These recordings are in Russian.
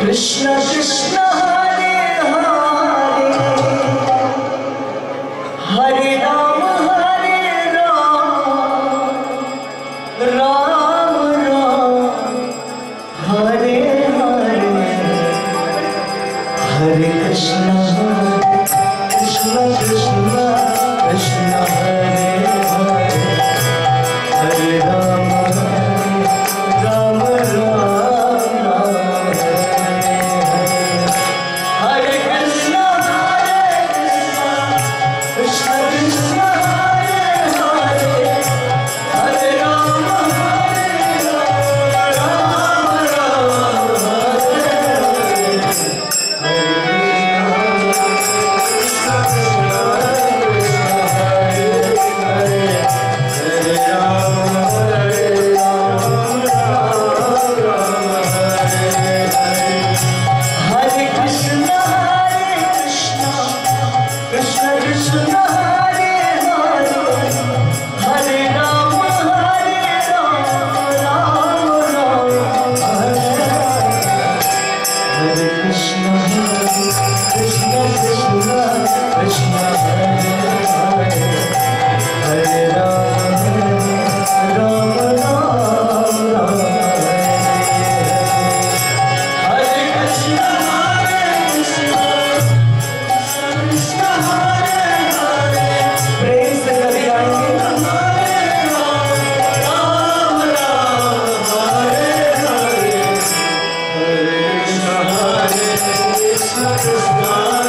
Krishna Krishna. Deus.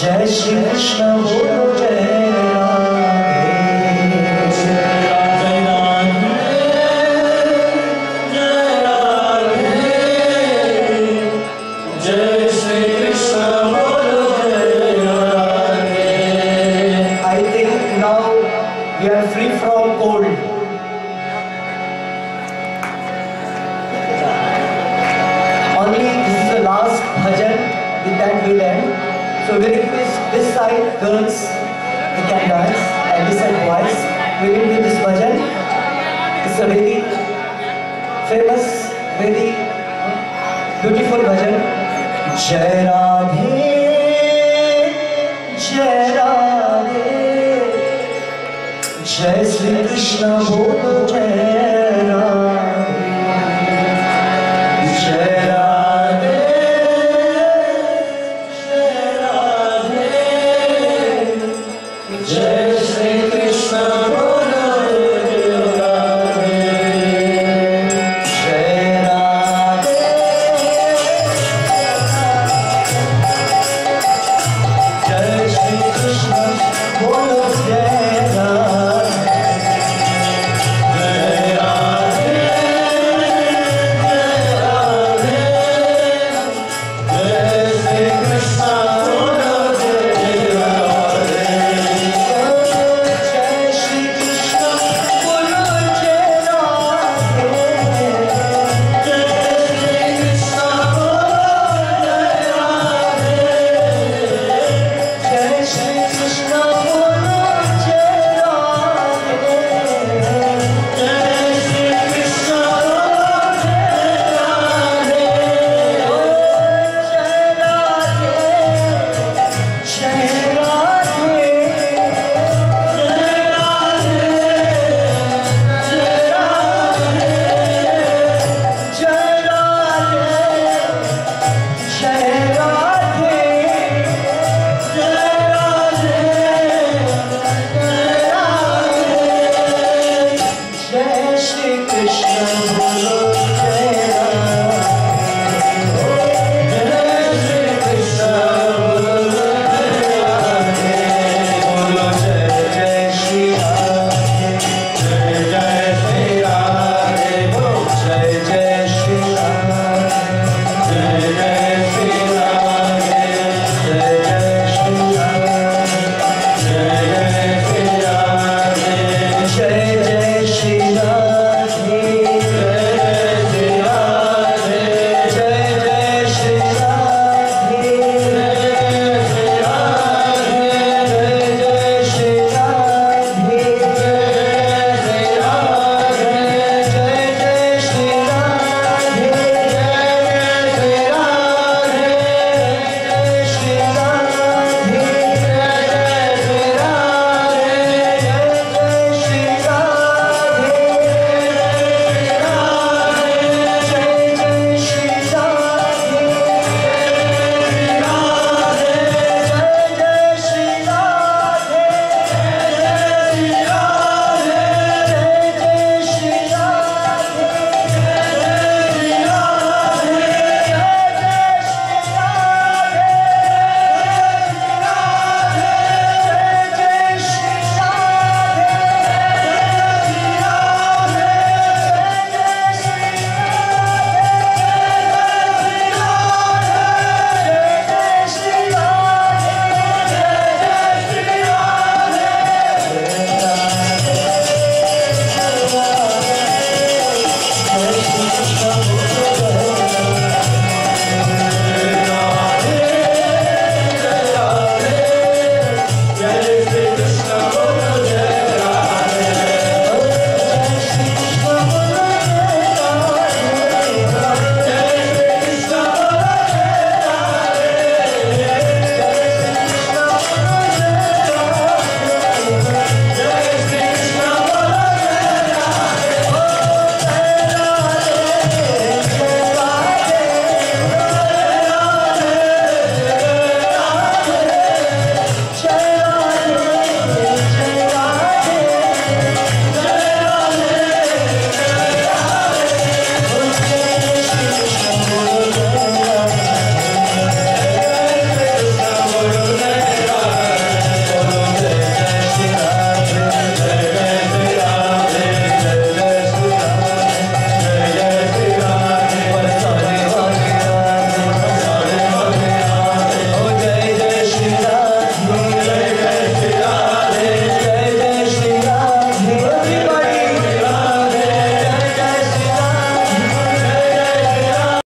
Şaşırmış ne olur